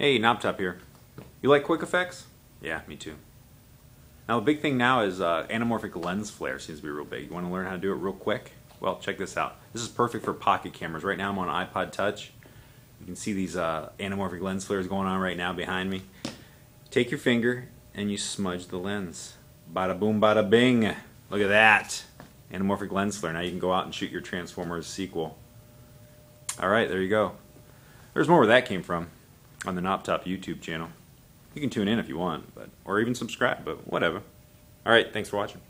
Hey, Knoptop here. You like quick effects? Yeah, me too. Now the big thing now is uh, anamorphic lens flare seems to be real big. You want to learn how to do it real quick? Well, check this out. This is perfect for pocket cameras. Right now I'm on an iPod Touch. You can see these uh, anamorphic lens flares going on right now behind me. Take your finger and you smudge the lens. Bada boom, bada bing. Look at that. Anamorphic lens flare. Now you can go out and shoot your Transformers sequel. Alright, there you go. There's more where that came from on the Knoptop YouTube channel. You can tune in if you want, but or even subscribe, but whatever. All right, thanks for watching.